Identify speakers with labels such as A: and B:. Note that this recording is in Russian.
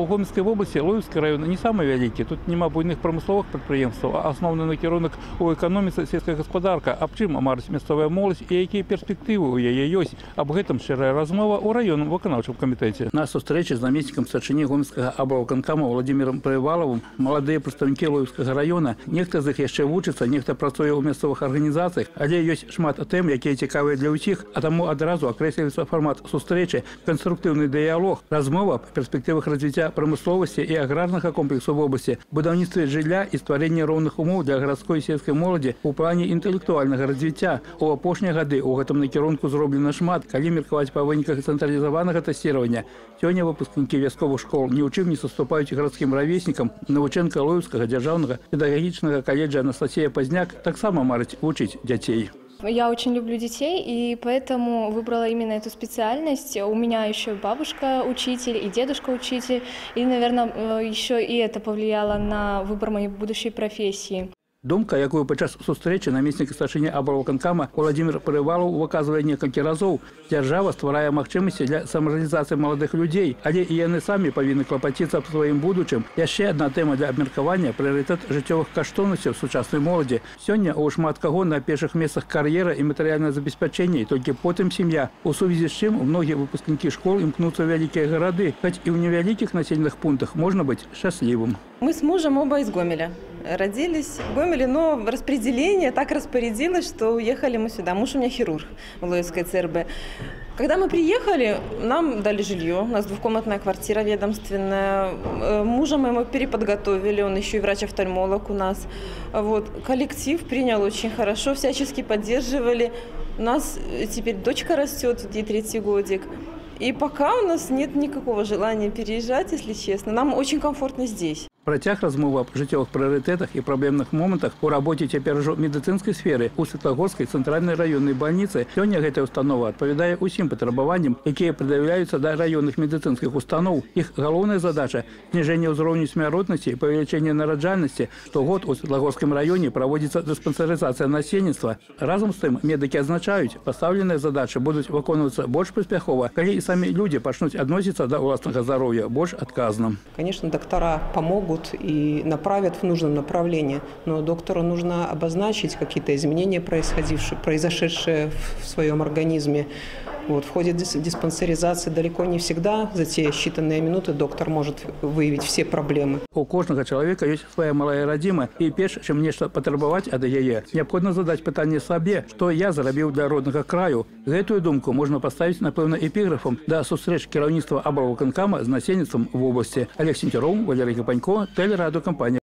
A: У Гомельській області Луївський район не самий великий. Тут нема буйних промислових підприємств, а основний накерунок у економіці сільська господарка. Аб чим марить місцева молодь і які перспективи у її є. Об этом щира розмова у районному виконавчому комітеті. На зустрічі з намісником старшини Гомельського облвиконкому Володимиром Приваловим молоді представники Луївського району. Ніхто з них ще вчиться, ніхто працює у місцевих організаціях, але є шмат тем, які цікаві для усіх, а тому одразу окреслюється формат зустрічі, конструктивний діалог, розмова про перспективах розвиття промисловості і аграрного комплексу в області, будівництві житла і створення рівних умов для городської сільської молоді у плані інтелектуального розвиття. У опошні годи у гэтым накірунку зроблено шмат, калі меркаваць па выніках цэнтралізаванага тэсціравання. Сёння выпускнікі вясковых школ ні ў чым не саступаюць гарадскім равеснікам. Навучэнка Лоўскага дзяржаўнага педагагічнага каледжа Анастасія Пазняк таксама марыць вучыць дзяцей.
B: Я очень люблю детей, и поэтому выбрала именно эту специальность. У меня еще бабушка учитель и дедушка учитель, и, наверное, еще и это повлияло на выбор моей будущей профессии.
A: Думка, якую падчас сустрэчы намеснік старшыні абралканкама Владимир Прывалаў выказвае некалькі разоў. Дзяржава стварае магчымасці для самарэалізацыі маладых людзей, але і яны самі павінны клапаціцца аб сваім будучым. Яшчэ адна тэма для абмеркавання прыярытэт жыццёвых каштоўнасцяў сучаснай моладзі. Сёння ў шмат каго на першых месцах кар'ера і матэрыяльнае забеспячэнне, і толькі потым сям'я. У сувязі з чым многія выпускнікі школ імкнуцца ў вялікія гарады, хоць і ў невялікіх населеных пунктах можна быць шчаслівым.
C: Мы с мужем оба из Гомеля. Родились в но распределение так распорядилось, что уехали мы сюда. Муж у меня хирург в Луевской ЦРБ. Когда мы приехали, нам дали жилье. У нас двухкомнатная квартира ведомственная. Мужа моего переподготовили, он еще и врач-офтальмолог у нас. Вот. Коллектив принял очень хорошо, всячески поддерживали. У нас теперь дочка растет, ей третий годик. И пока у нас нет никакого желания переезжать, если честно. Нам очень комфортно здесь.
A: Працяг размовы аб жыццёвых прыярытэтах і праблемных момантах у рабоце цяпер ужо медыцынскай сферы у светлагорскай цэнтральнай раённай бальніцы сёння гэтая установа адпавядае ўсім патрабаванням якія прад'яўляюцца да раённых медыцынскіх устаноў іх галоўная задача снижэнне ўзроўню смяротнасці і павелічэнне нараджальнасці штогод у светлагорскім раёне праводзіцца дыспансарызацыя насельніцтва разам з тым медыкі адзначаюць пастаўленыя задачы будуць выконвацца больш паспяхова калі і самі людзі пачнуць адносіцца да ўласнага здароўя больш адказна
D: конечно доктора помогут и направят в нужном направлении. Но доктору нужно обозначить какие-то изменения, происходившие, произошедшие в своем организме. Вот, в ходе диспансеризации далеко не всегда за те считанные минуты доктор может выявить все проблемы.
A: У кожнага чалавека ёсць свая малая радзіма і перш чым нешта патрабаваць ад яе неабходна задаць пытанне сабе што я зарабіў для роднага краю гэтую думку можна паставіць напэўна эпіграфам да сустрэч кіраўніцтва абавыканкама з насельніцтвам в обласці олег сенцяроў валерый капанько тэлерадыокампанія